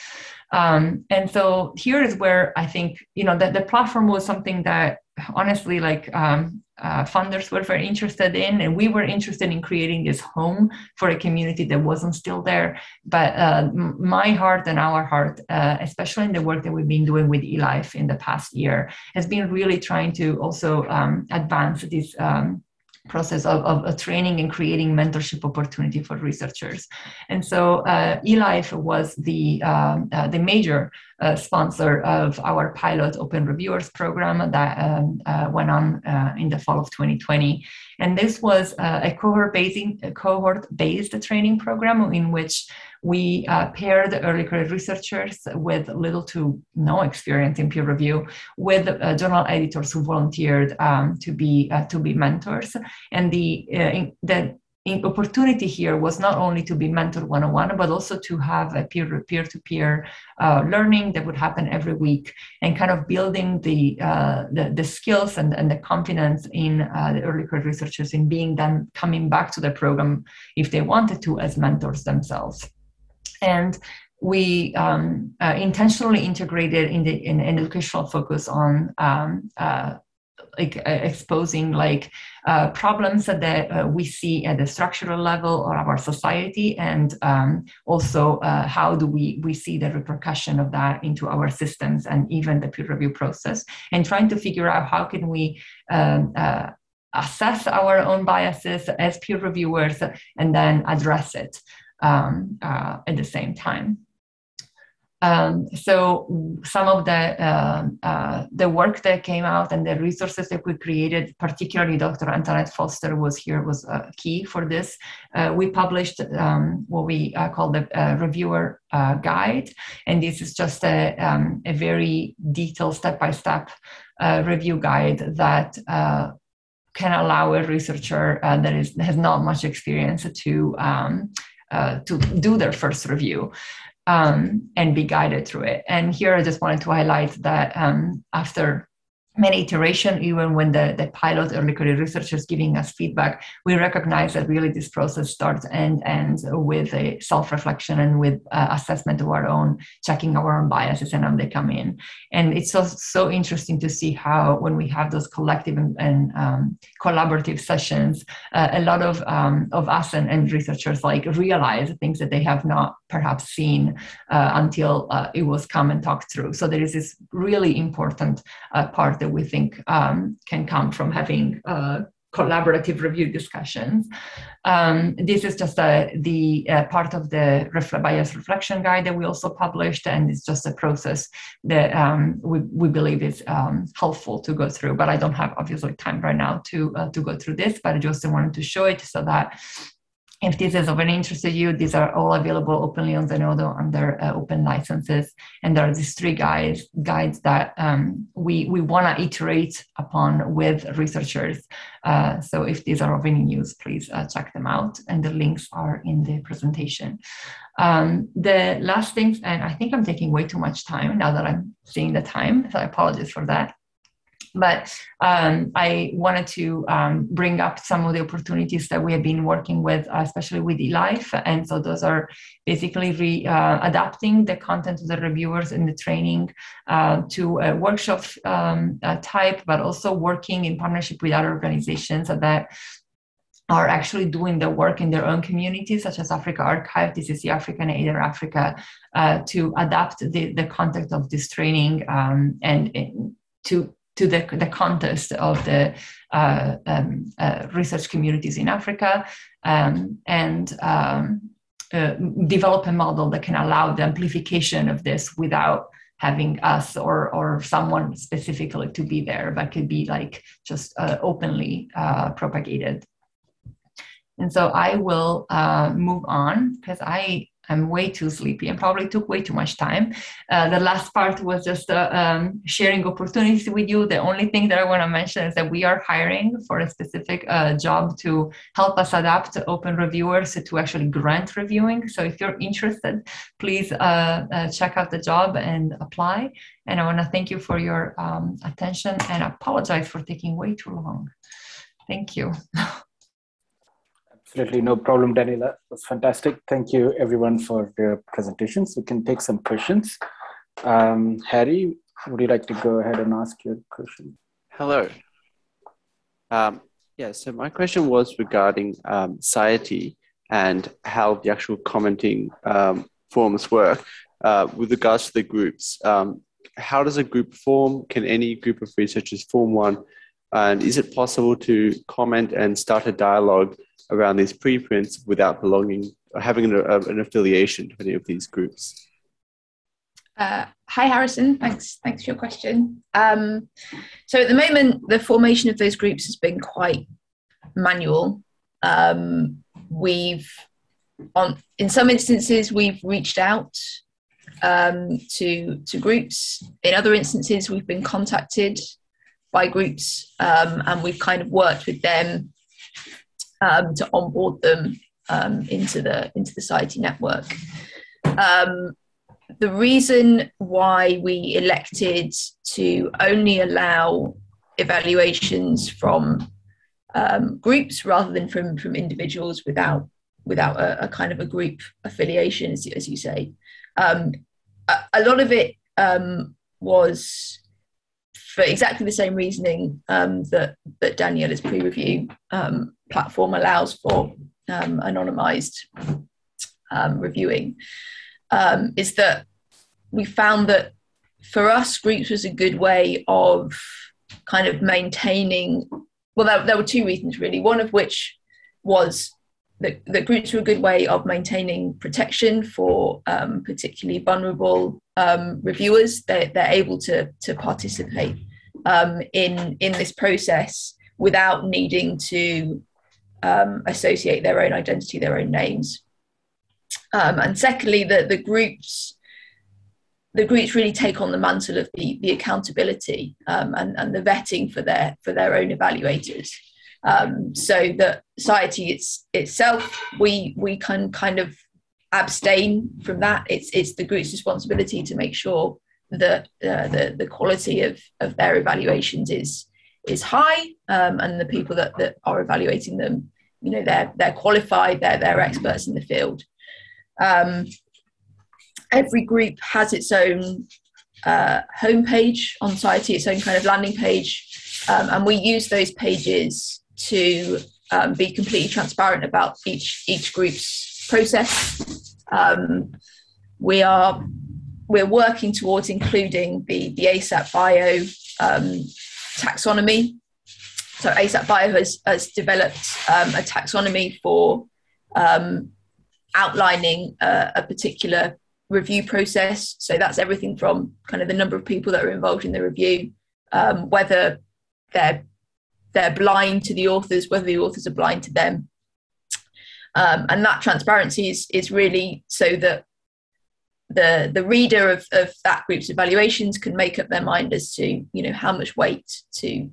Um, and so here is where I think, you know, that the platform was something that honestly like um, uh, funders were very interested in and we were interested in creating this home for a community that wasn't still there but uh, my heart and our heart uh, especially in the work that we've been doing with eLife in the past year has been really trying to also um, advance this um, process of, of, training and creating mentorship opportunity for researchers. And so uh, eLife was the, um, uh, the major sponsor of our pilot Open Reviewers program that um, uh, went on uh, in the fall of 2020. And this was uh, a cohort-based cohort-based training program in which we uh, paired early career researchers with little to no experience in peer review with uh, journal editors who volunteered um, to be uh, to be mentors. And the uh, the opportunity here was not only to be mentored one-on-one but also to have a peer peer-to-peer uh, learning that would happen every week and kind of building the uh, the, the, skills and, and the confidence in uh, the early career researchers in being then coming back to the program if they wanted to as mentors themselves. And we um, uh, intentionally integrated in the in educational focus on um, uh, like uh, exposing like uh, problems that uh, we see at the structural level of our society and um, also uh, how do we we see the repercussion of that into our systems and even the peer review process and trying to figure out how can we um, uh, assess our own biases as peer reviewers and then address it um, uh, at the same time. Um, so some of the uh, uh, the work that came out and the resources that we created, particularly Dr. Antoinette Foster was here was uh, key for this. Uh, we published um, what we uh, call the uh, reviewer guide, and this is just a, um, a very detailed step-by-step review guide that can allow a researcher that is has not much experience to um, uh, to do their first review um, and be guided through it. And here I just wanted to highlight that um, after many iteration, even when the, the pilot early career researchers giving us feedback, we recognize that really this process starts and ends with a self-reflection and with uh, assessment of our own, checking our own biases and how they come in. And it's so, so interesting to see how when we have those collective and, and um, collaborative sessions, uh, a lot of, um, of us and, and researchers like realize things that they have not perhaps seen uh, until uh, it was come and talked through. So there is this really important uh, part that we think um, can come from having uh, collaborative review discussions. Um, this is just a, the uh, part of the bias reflection guide that we also published, and it's just a process that um, we, we believe is um, helpful to go through. But I don't have obviously time right now to uh, to go through this, but I just wanted to show it so that if this is of any interest to you, these are all available openly on Zenodo under uh, open licenses. And there are these three guides, guides that um, we, we want to iterate upon with researchers. Uh, so if these are of any use, please uh, check them out. And the links are in the presentation. Um, the last things, and I think I'm taking way too much time now that I'm seeing the time, so I apologize for that. But um, I wanted to um, bring up some of the opportunities that we have been working with, uh, especially with eLife. And so those are basically re, uh, adapting the content of the reviewers and the training uh, to a workshop um, type, but also working in partnership with other organizations that are actually doing the work in their own communities, such as AfricArXiv, this is the African Aid Africa, uh, to adapt the, the content of this training um, and, and, to to the, the context of the uh, um, uh, research communities in Africa um, and um, uh, develop a model that can allow the amplification of this without having us or, or someone specifically to be there, but could be like just uh, openly uh, propagated. And so I will uh, move on because I I'm way too sleepy and probably took way too much time. Uh, the last part was just uh, um, sharing opportunities with you. The only thing that I want to mention is that we are hiring for a specific uh, job to help us adapt open reviewers to actually grant reviewing. So if you're interested, please uh, uh, check out the job and apply. And I want to thank you for your um, attention and apologize for taking way too long. Thank you. Absolutely no problem, Daniela. Was fantastic. Thank you, everyone, for your presentations. We can take some questions. Um, Harry, would you like to go ahead and ask your question? Hello. Um, yeah, so my question was regarding um, Sciety and how the actual commenting um, forms work. Uh, with regards to the groups, um, how does a group form? Can any group of researchers form one? And is it possible to comment and start a dialogue around these preprints without belonging or having an, an affiliation to any of these groups? Uh, hi Harrison, thanks thanks for your question. Um, so at the moment, the formation of those groups has been quite manual. Um, we've on in some instances we've reached out um, to to groups. In other instances, we've been contacted by groups um, and we've kind of worked with them um, to onboard them um, into the into the Sciety network. Um, the reason why we elected to only allow evaluations from um, groups rather than from from individuals without without a, a kind of a group affiliation, as, as you say, um, a, a, lot of it was for exactly the same reasoning um, that that Daniela's PREreview um, platform allows for um, anonymized um, reviewing, um, is that we found that for us, groups was a good way of kind of maintaining. Well, there, there were two reasons really. One of which was that, that groups were a good way of maintaining protection for um, particularly vulnerable um, reviewers, they're, they're able to, to participate um, in, in this process without needing to um, associate their own identity, their own names. Um, and secondly, the, groups the groups really take on the mantle of the, the accountability um, and, and the vetting for their for their own evaluators. Um, so that Sciety it's, itself, we we can kind of abstain from that. It's it's the group's responsibility to make sure that uh, the the quality of of their evaluations is is high, um, and the people that that are evaluating them, you know, they're they're qualified, they're they're experts in the field. Um, every group has its own uh, homepage on Sciety, its own kind of landing page, um, and we use those pages to um, be completely transparent about each each group's process Um, we are we're working towards including the the ASAPbio um, taxonomy. So ASAPbio has has developed um, a taxonomy for um, outlining uh, a particular review process. So that's everything from kind of the number of people that are involved in the review, um, whether they're they're blind to the authors, whether the authors are blind to them. Um, and that transparency is, is really so that the, the reader of, of that group's evaluations can make up their mind as to you know how much weight to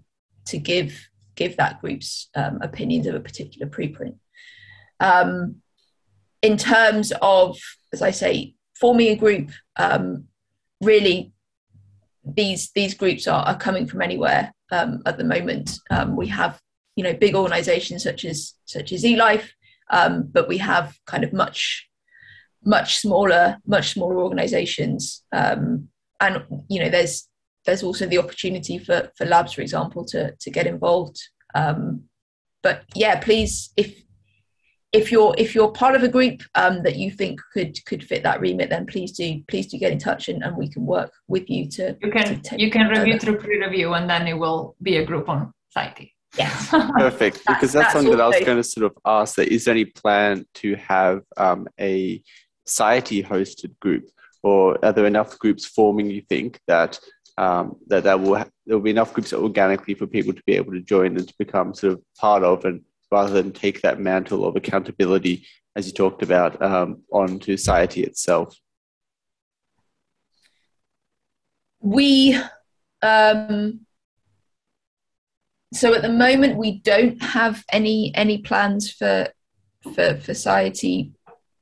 to give give that group's um, opinions of a particular preprint. Um, in terms of, as I say, forming a group, um, really these these groups are, are coming from anywhere um, at the moment. Um, we have you know big organisations such as such as eLife, um, but we have kind of much much smaller much smaller organisations, um, and you know there's there's also the opportunity for for labs, for example, to to get involved. Um, but yeah, please if if you're if you're part of a group um, that you think could could fit that remit, then please do please do get in touch and, and we can work with you to. You can to you can review through PREreview and then it will be a group on Sciety. Yes. Perfect. Because that's, that's something that I was going to sort of ask. That is there any plan to have um, a Sciety hosted group, or are there enough groups forming? You think that um, that that will there will be enough groups organically for people to be able to join and to become sort of part of and rather than take that mantle of accountability, as you talked about, um, onto Sciety itself? We, um, so at the moment, we don't have any any plans for for, for Sciety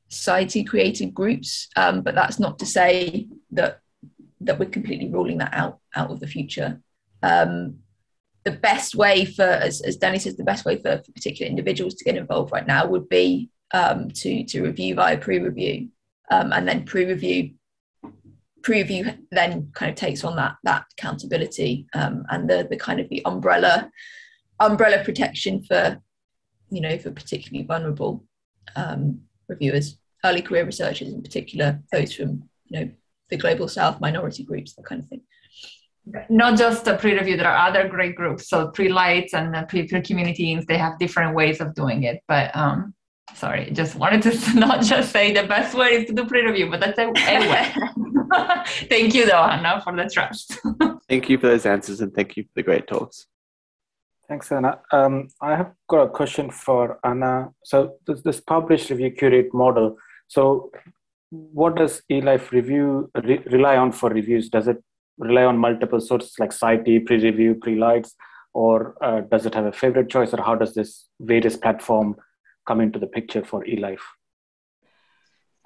Sciety created groups, um, but that's not to say that that we're completely ruling that out out of the future. Um, the best way for, as, as Danny says, the best way for, for particular individuals to get involved right now would be um, to to review via PREreview, um, and then PREreview PREreview then kind of takes on that that accountability um, and the the kind of the umbrella umbrella protection for you know for particularly vulnerable um, reviewers, early career researchers in particular, those from you know the global south, minority groups, that kind of thing. Not just the PREreview there are other great groups. So preLights and the pre-peer communities they have different ways of doing it. But um sorry just wanted to not just say the best way is to do PREreview but that's a, anyway. Thank you though anna for the trust. Thank you for those answers and thank you for the great talks Thanks, Anna. Um, I have got a question for Anna. So this, this review curate model. So what does eLife review re- rely on for reviews? Does it rely on multiple sources like Sciety, PREreview, preLights, or uh, does it have a favorite choice, or how does this various platform come into the picture for eLife?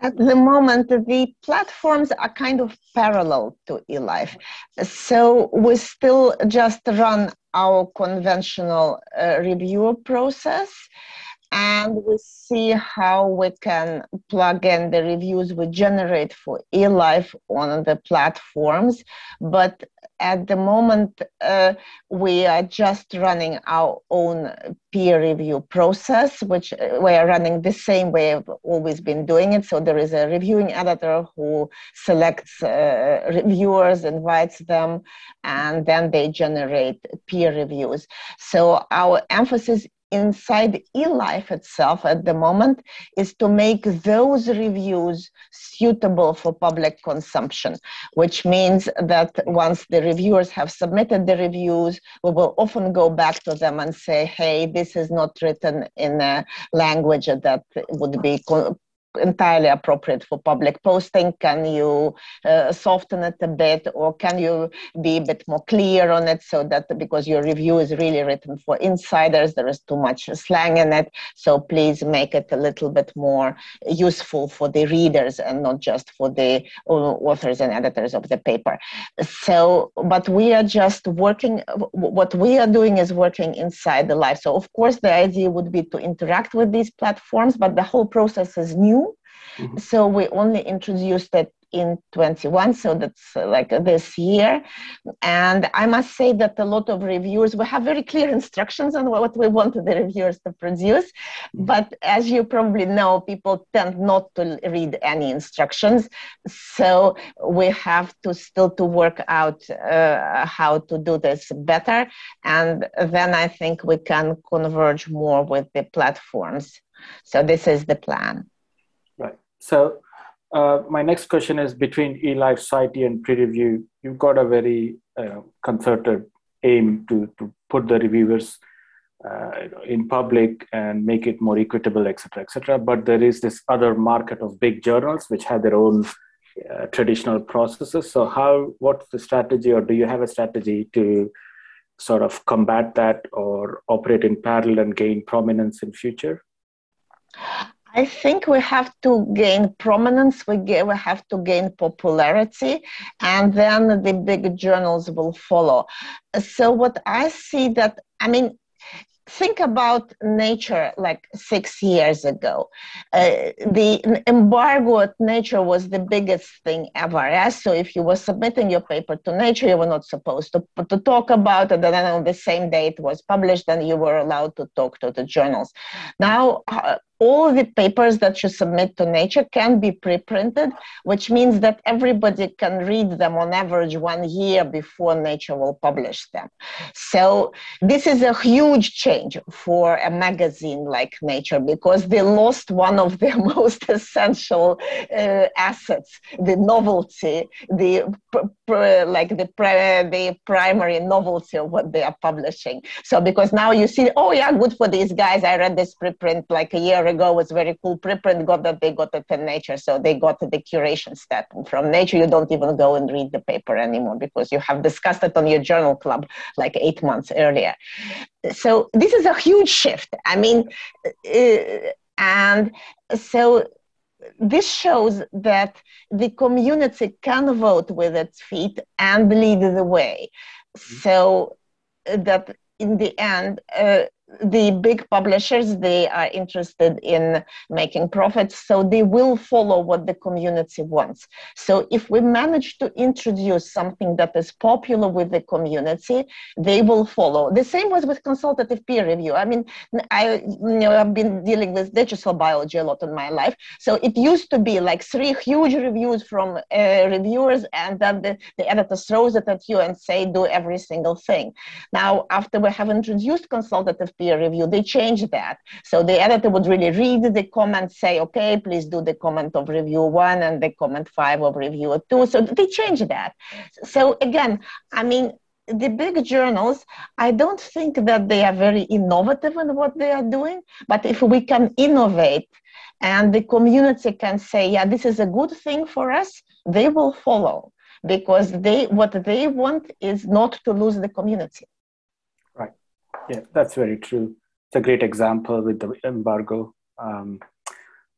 At the moment, the platforms are kind of parallel to eLife. So we still just run our conventional uh, review process and we see how we can plug in the reviews we generate for eLife on the platforms. But at the moment, uh, we are just running our own peer review process, which uh, we are running the same way we've always been doing it. So there is a reviewing editor who selects uh, reviewers, invites them, and then they generate peer reviews. So our emphasis inside eLife itself at the moment is to make those reviews suitable for public consumption, which means that once the reviewers have submitted the reviews, we will often go back to them and say, hey, this is not written in a language that would be entirely appropriate for public posting? Can you uh, soften it a bit, or can you be a bit more clear on it so that because your review is really written for insiders, there is too much slang in it. So please make it a little bit more useful for the readers and not just for the authors and editors of the paper. So, but we are just working. What we are doing is working inside the life. So, of course, the idea would be to interact with these platforms, but the whole process is new Mm-hmm. So we only introduced it in 21 so that's uh, like this year. And i must say that a lot of reviewers we have very clear instructions on what we want the reviewers to produce. Mm-hmm. but as you probably know people tend not to read any instructions. So we have to still to work out uh, how to do this better. And then i think we can converge more with the platforms. So this is the plan so uh, my next question is between eLife Sciety and PREreview, you've got a very uh, concerted aim to, to put the reviewers uh, in public and make it more equitable, etc., etc. But there is this other market of big journals which have their own uh, traditional processes. So, how? What's the strategy, or do you have a strategy to sort of combat that, or operate in parallel and gain prominence in future? I think we have to gain prominence, we, get, we have to gain popularity, and then the big journals will follow. So, what I see that, I mean, think about nature like six years ago. Uh, the embargo at nature was the biggest thing ever. Yes? So if you were submitting your paper to nature, you were not supposed to, to talk about it. And then on the same day it was published, then you were allowed to talk to the journals. Now, uh, all the papers that you submit to nature can be pre-printed which means that everybody can read them on average one year before nature will publish them. So this is a huge change for a magazine like nature because they lost one of their most essential uh, assets the novelty the pr- pr- like the, pr- the primary novelty of what they are publishing. So because now you see oh yeah good for these guys i read this preprint like a year ago ago was very cool. Preprint got that they got it in nature so they got the curation step. From nature you don't even go and read the paper anymore because you have discussed it on your journal club like eight months earlier. So this is a huge shift. I mean uh, and so this shows that the community can vote with its feet and lead the way. So that in the end uh, the big publishers they are interested in making profits so they will follow what the community wants. So if we manage to introduce something that is popular with the community they will follow. The same was with consultative peer review. I mean i you know i've been dealing with digital biology a lot in my life. So it used to be like three huge reviews from uh, reviewers and then the, the editor throws it at you and say do every single thing. Now after we have introduced consultative peer review, they changed that. So the editor would really read the comment, say, okay, please do the comment of review one and the comment five of review two. So they changed that. So again, I mean, the big journals, I don't think that they are very innovative in what they are doing, but if we can innovate and the community can say, yeah, this is a good thing for us, they will follow because they what they want is not to lose the community. Yeah, that's very true. It's a great example with the embargo. Um,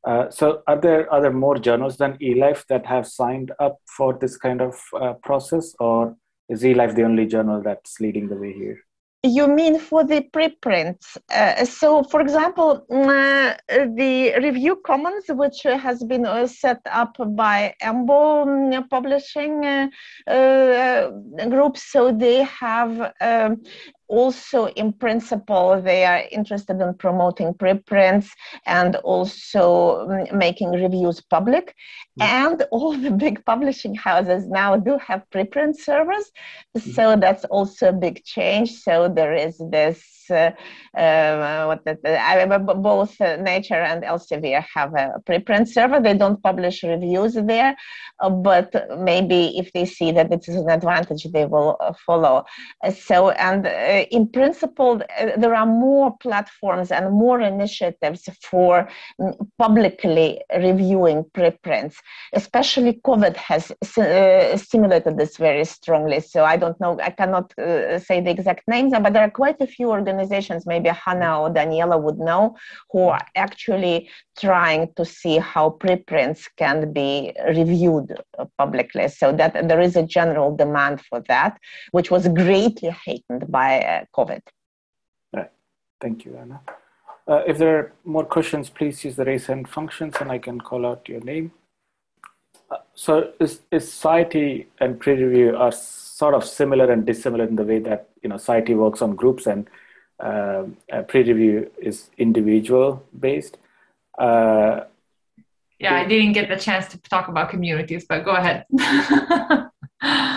uh, so, are there are there more journals than eLife that have signed up for this kind of uh, process, or is eLife the only journal that's leading the way here? You mean for the preprints? Uh, so, for example, mm, uh, the Review Commons, which has been uh, set up by EMBO mm, Publishing uh, uh, Group, so they have um, also in principle they are interested in promoting preprints and also mm, making reviews public mm. and all the big publishing houses now do have preprint servers mm. so that's also a big change so there is this uh, uh, what the, I, both uh, Nature and Elsevier have a preprint server. They don't publish reviews there, but maybe if they see that it is an advantage, they will follow. so, and in principle, there are more platforms and more initiatives for mm, publicly reviewing preprints. Especially COVID has uh, stimulated this very strongly. So I don't know, I cannot uh, say the exact names, but there are quite a few organizations organizations, maybe Hannah or Daniela would know, who are actually trying to see how preprints can be reviewed publicly. So that there is a general demand for that, which was greatly heightened by uh, COVID. Right. Thank you, Anna. Uh, if there are more questions, please use the raise hand functions and I can call out your name. Uh, so is, is Sciety and PREreview are sort of similar and dissimilar in the way that you know Sciety works on groups and uh, PREreview is individual based. Uh, yeah, I didn't get the chance to talk about communities, but go ahead.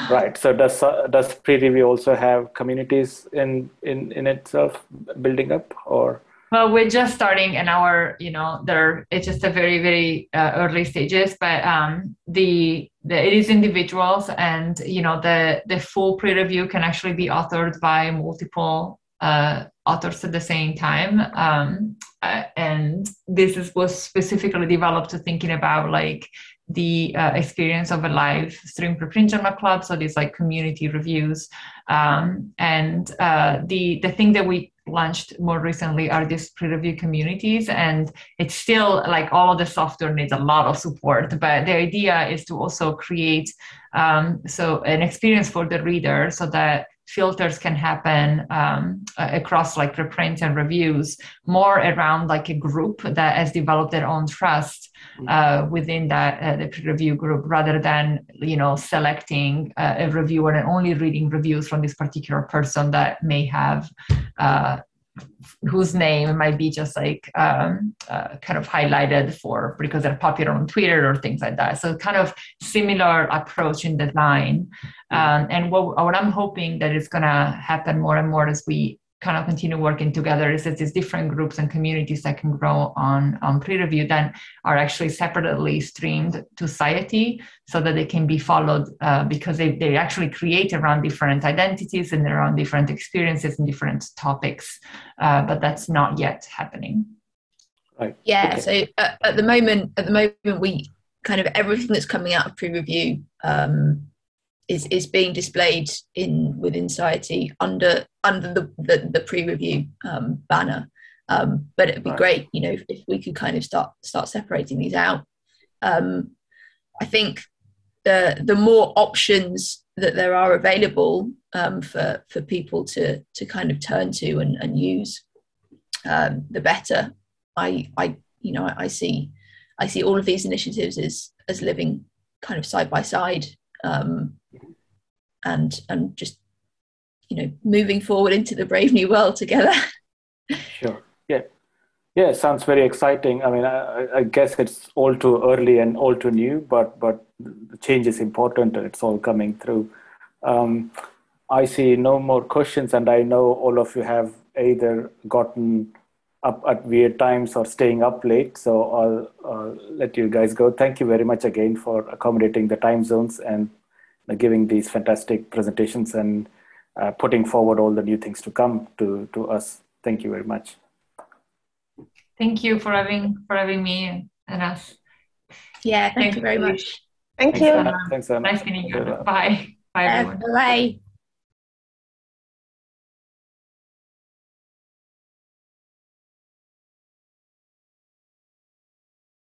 right. So does uh, does PREreview also have communities in in in itself building up or? Well, we're just starting, and our, you know, there it's just a very, very uh, early stages. But um, the, the it is individuals, and you know, the the full pre-review can actually be authored by multiple uh, authors at the same time. Um, uh, and this is, was specifically developed to thinking about like the uh, experience of a live stream preprint journal club. So these like community reviews. Um, and uh, the, the thing that we launched more recently are these PREreview communities and it's still like all of the software needs a lot of support but the idea is to also create um, so an experience for the reader so that filters can happen um, across like reprints and reviews more around like a group that has developed their own trust. Uh, within that uh, the review group rather than you know selecting uh, a reviewer and only reading reviews from this particular person that may have uh, whose name might be just like um, uh, kind of highlighted for because they're popular on Twitter or things like that. So kind of similar approach in design. Um, and what, what I'm hoping that is going to happen more and more as we kind of continue working together is that these different groups and communities that can grow on, on PREreview then are actually separately streamed to Sciety so that they can be followed uh, because they, they actually create around different identities and around different experiences and different topics uh, but that's not yet happening right yeah okay. so uh, at the moment at the moment we kind of everything that's coming out of PREreview um, is is being displayed in within Sciety under under the the, the PREreview um, banner. Um, but it'd be right. great, you know, if, if, we could kind of start start separating these out. Um, I think the the more options that there are available um, for for people to to kind of turn to and, and use, um, the better. I I you know I, I see I see all of these initiatives as as living kind of side by side um, and and just you know moving forward into the brave new world together. Sure. Yeah. Yeah sounds very exciting. I mean I, I, guess it's all too early and all too new but but the change is important and it's all coming through. Um, i see no more questions and i know all of you have either gotten up at weird times or staying up late so i'll uh, let you guys go. Thank you very much again for accommodating the time zones and giving these fantastic presentations and uh, putting forward all the new things to come to, to us. Thank you very much. Thank you for having for having me and us. Yeah, thank, thank you very much. Thank Thanks, you. Anna. Thanks, Anna. Nice meeting you. Bye. Bye, everyone. Bye.